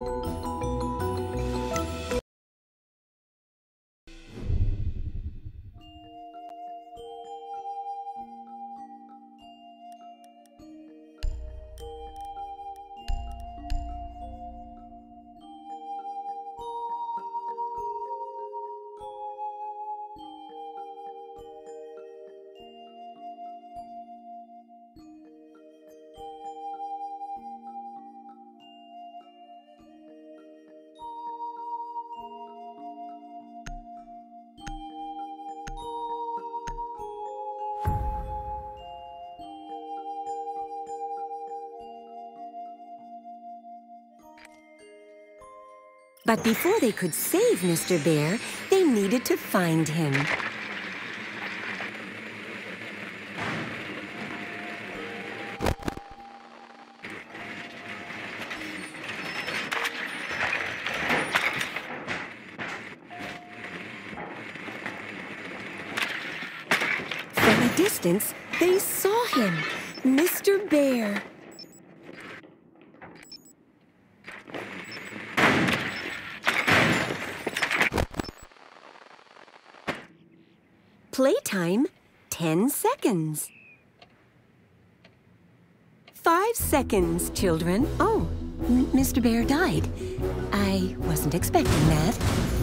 you But before they could save Mr. Bear, they needed to find him. From a distance, they saw him, Mr. Bear. Playtime, 10 seconds. Five seconds, children. Oh, Mr. Bear died. I wasn't expecting that.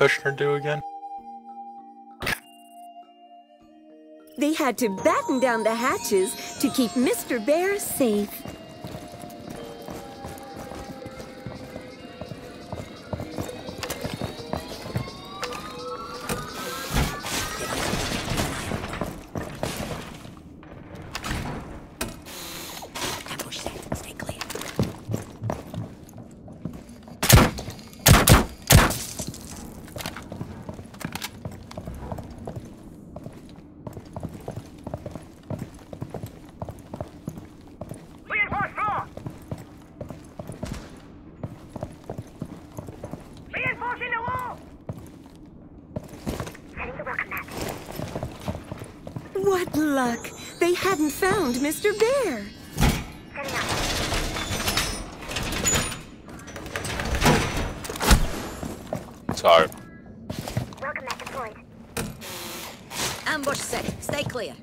Kushner do again? They had to batten down the hatches to keep Mr. Bear safe. What luck! They hadn't found Mr. Bear. Setting up. Sorry. Welcome mat deployed. Ambush set. Stay clear.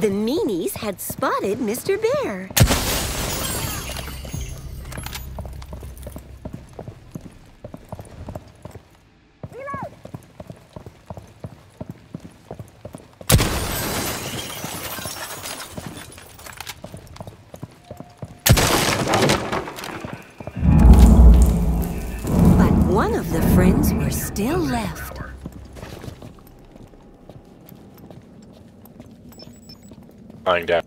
The meanies had spotted Mr. Bear. Lying down.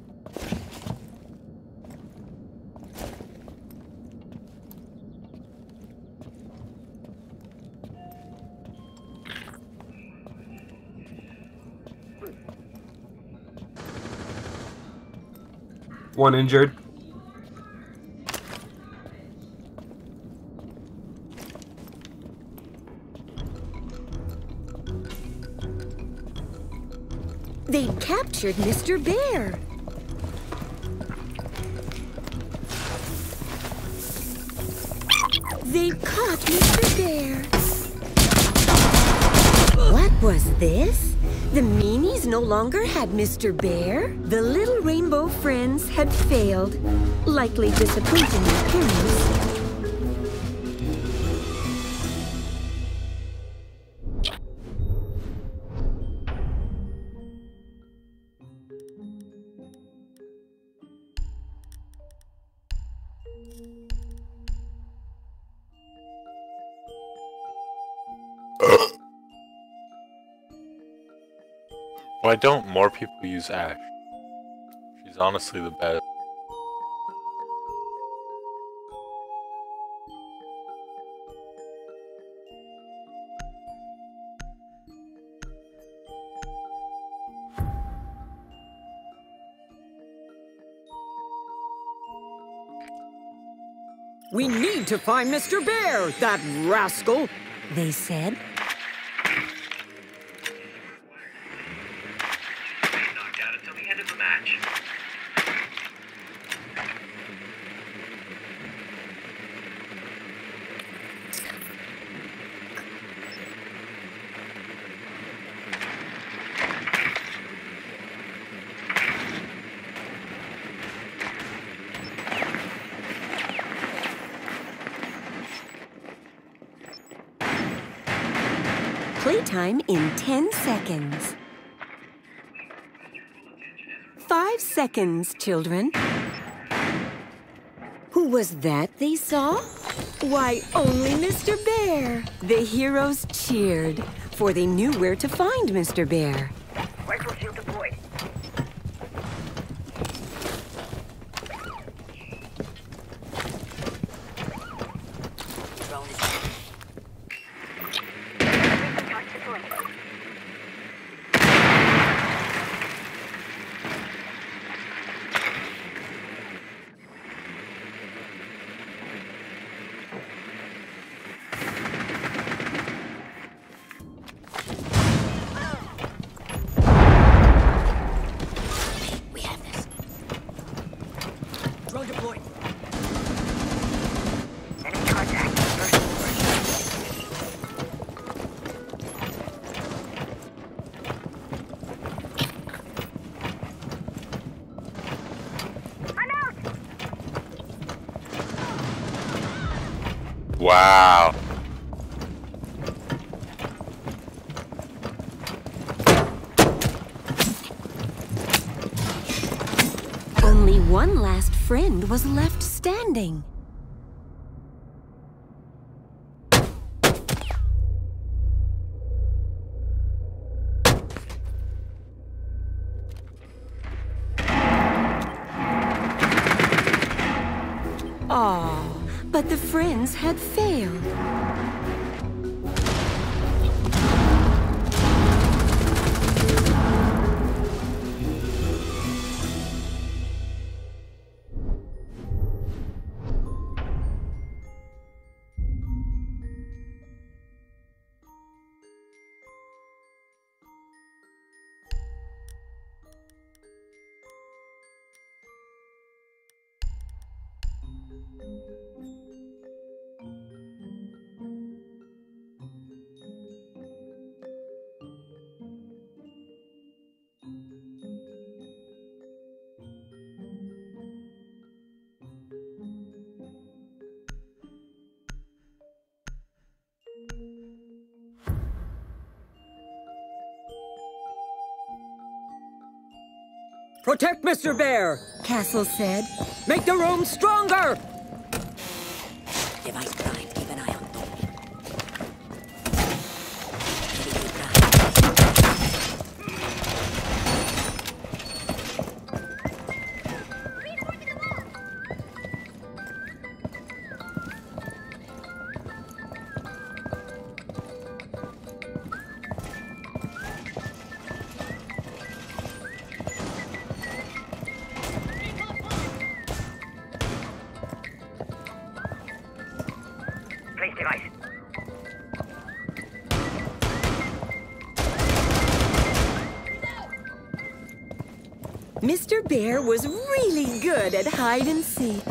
One injured. They'd captured Mr. Bear. They'd caught Mr. Bear. What was this? The meanies no longer had Mr. Bear. The little rainbow friends had failed, likely disappointing their parents. Why don't more people use Ash? She's honestly the best. We need to find Mr. Bear, that rascal. They said. Playtime in 10 seconds. Five seconds, children. Who was that they saw? Why, only Mr. Bear. The heroes cheered, for they knew where to find Mr. Bear. Wow. Only one last friend was left standing. But the friends had failed. Protect Mr. Bear! Castle said. Make the room stronger! Mr. Bear was really good at hide and seek.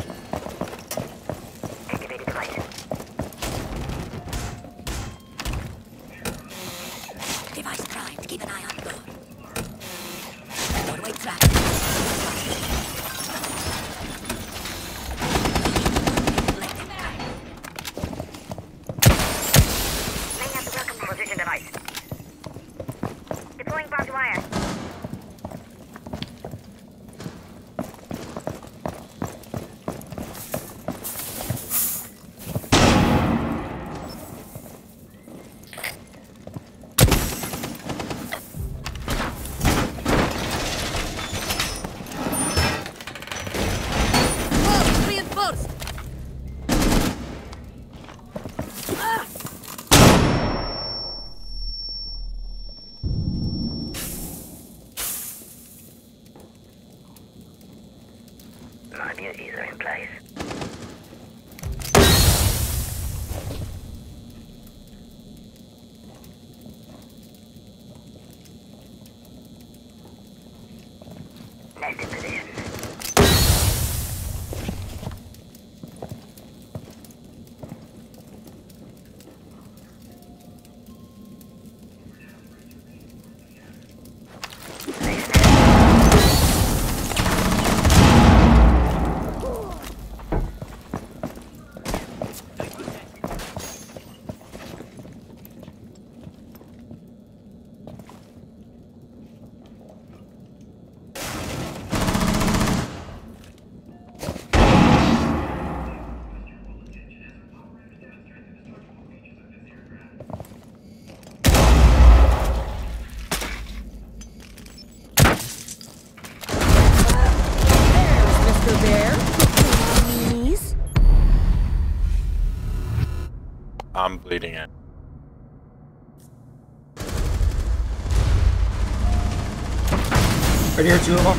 Right here, two of them.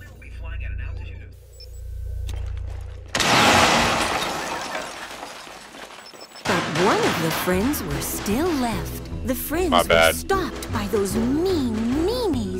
We will be flying at an altitude of But one of the friends were still left. The friends were stopped by those mean meanies.